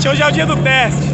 teste, hoje é o dia do teste.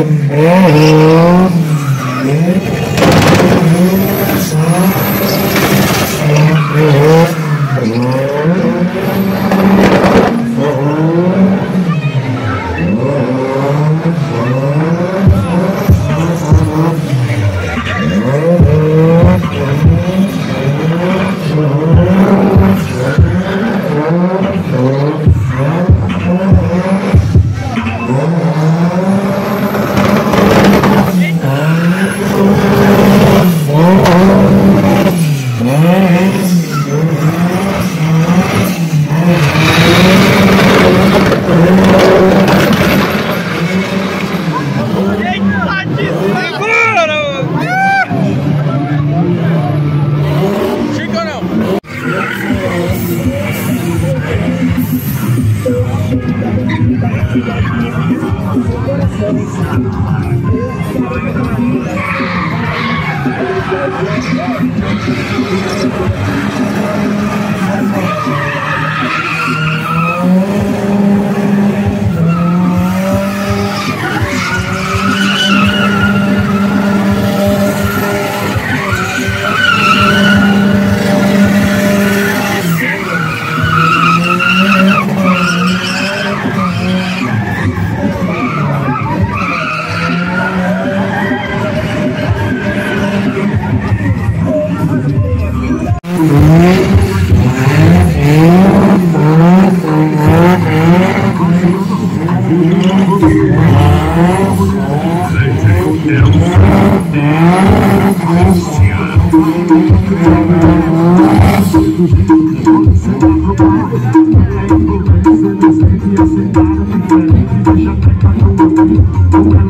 Oh,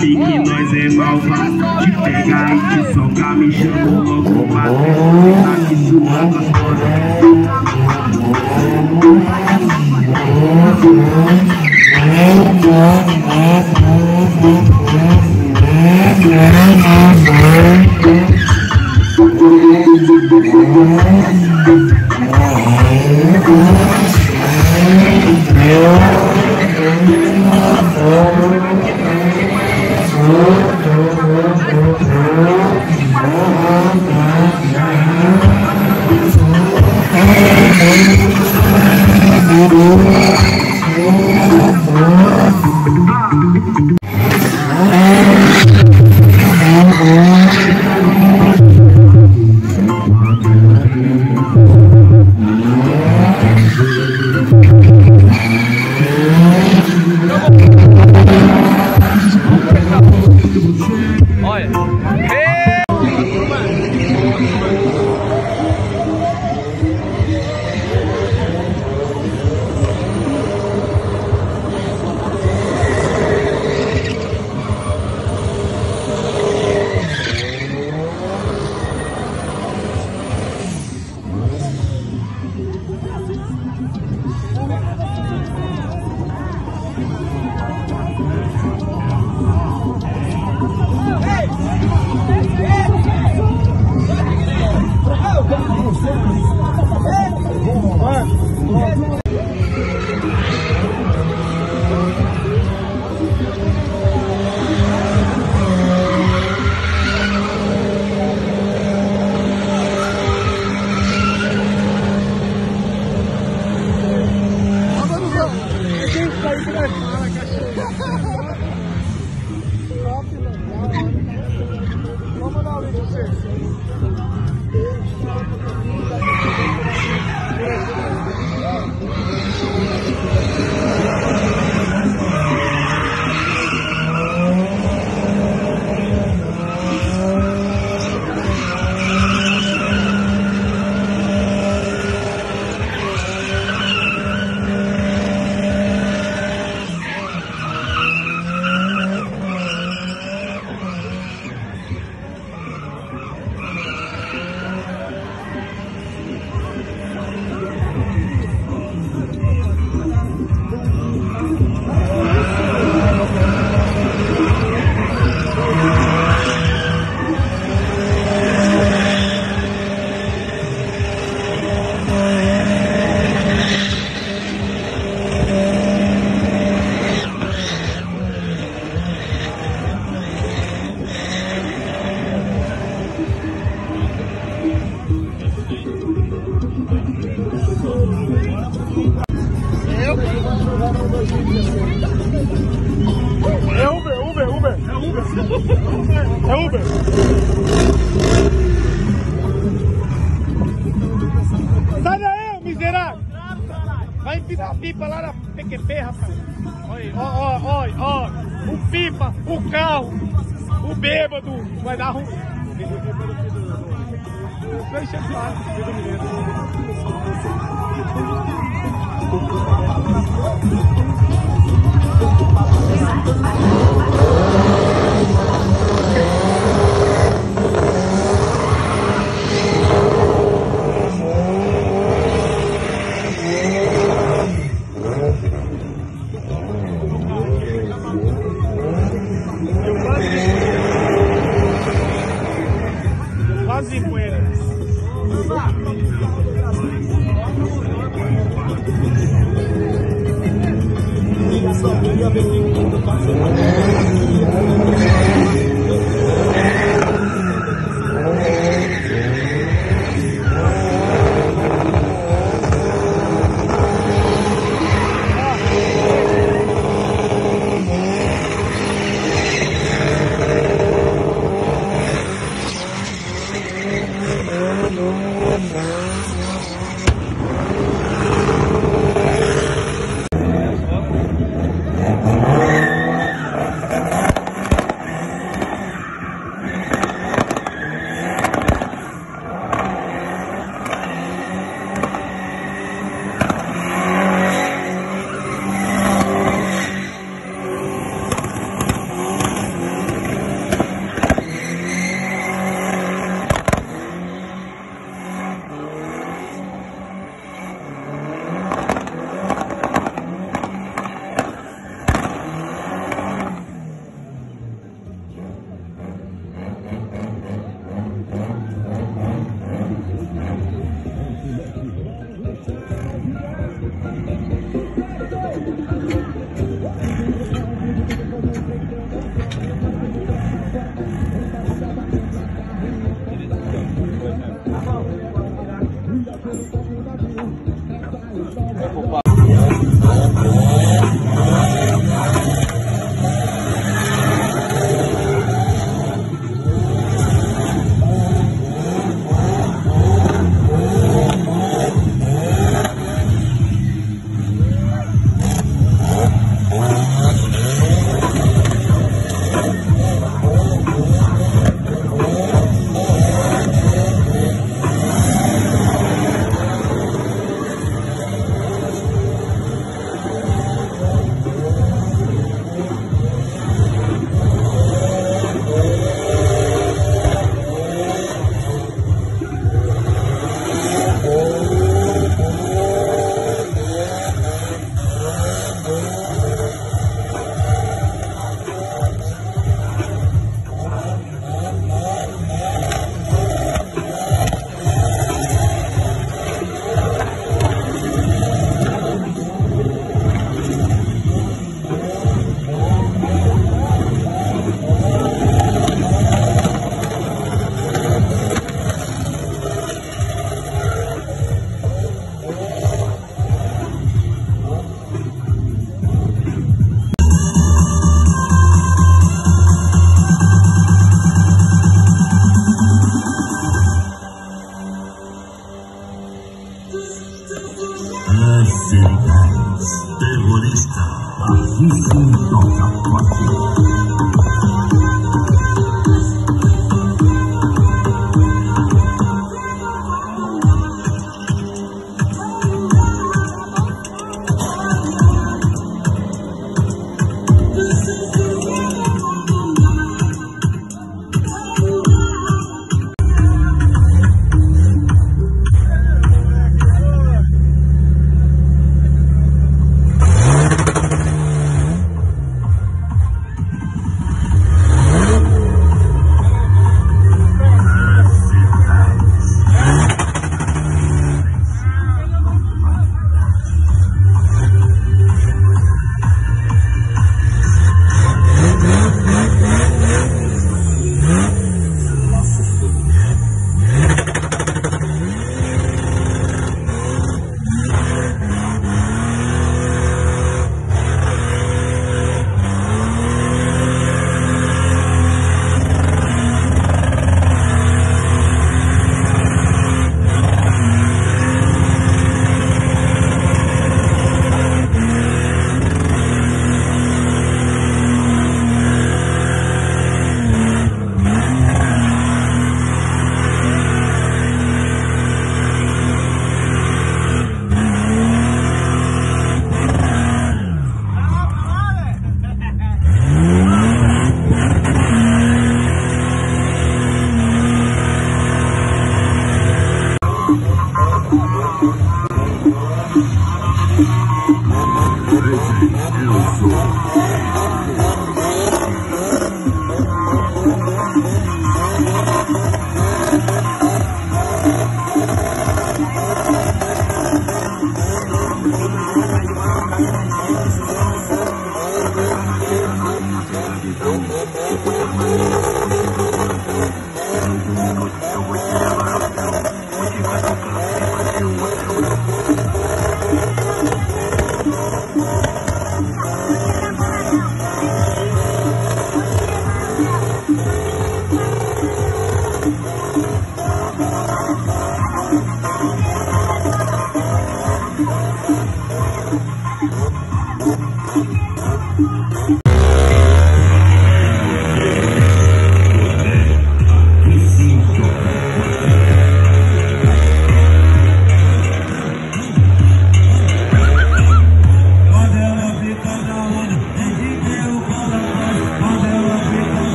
sabe que nós é malvado Te pega e te soca, me chama o combatente Tá aqui suando as Beautiful.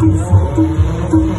六分。